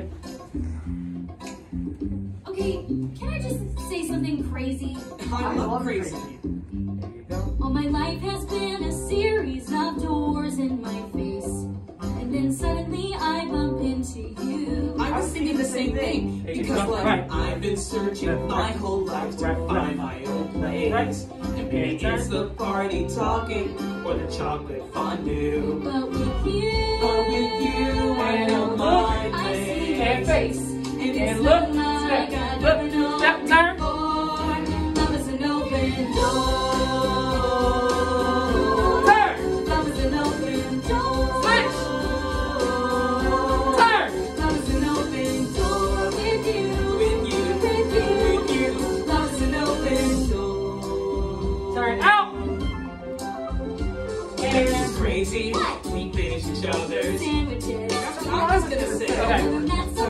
Yep. Okay, can I just say something crazy? I love crazy. There you. All my life has been a series of doors in my face. And then suddenly I bump into you. I was thinking the same thing because like right. I've been searching Left, my whole life to Right, find my own place. Right. And maybe Okay, it's the party talking or the chocolate fondue. But with you, face. And look, step, look, step, turn. crazy. What? We finish each other's sandwiches. That's what I was gonna say. Okay.